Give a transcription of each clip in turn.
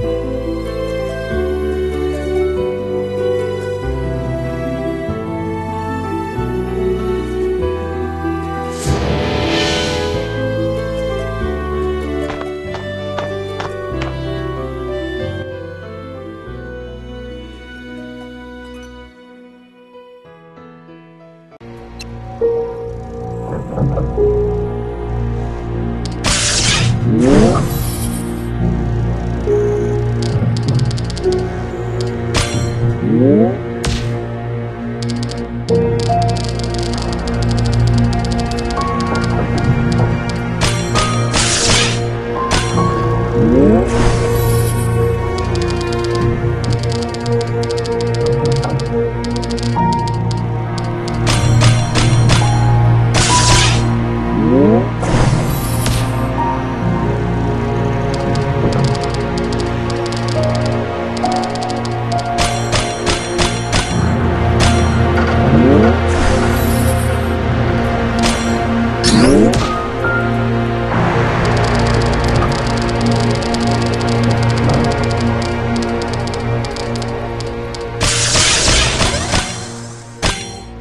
Thank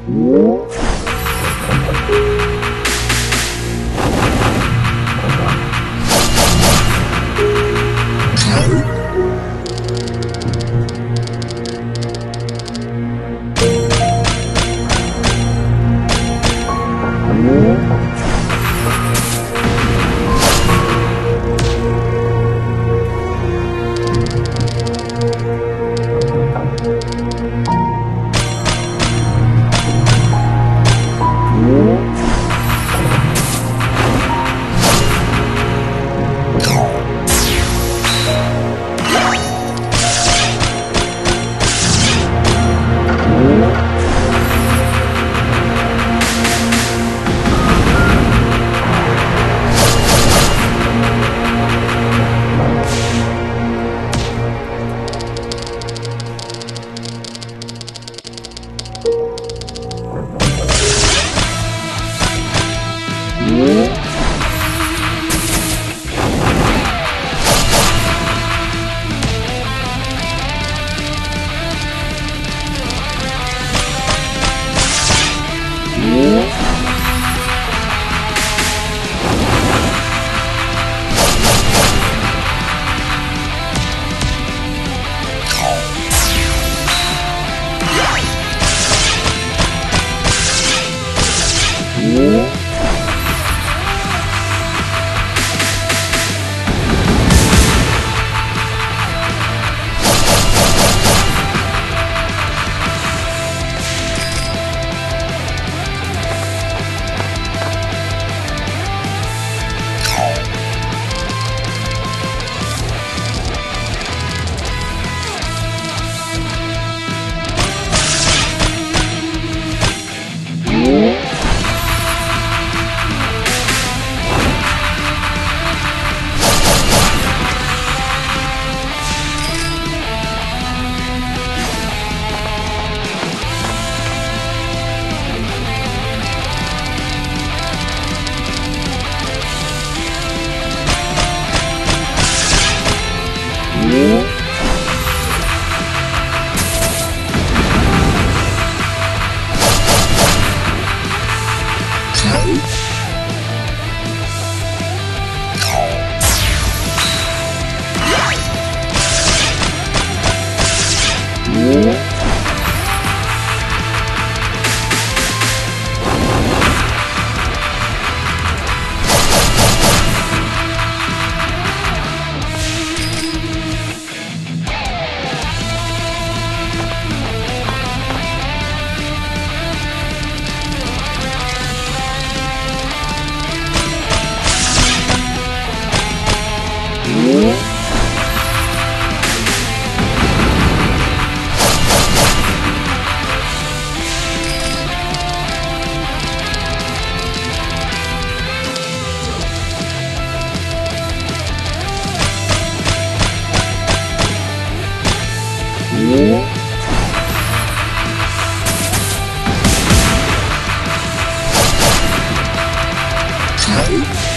Whoa. snow?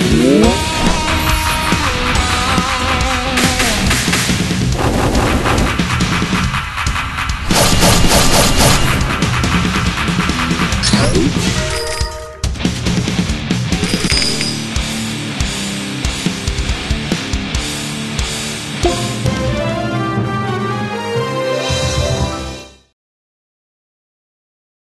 五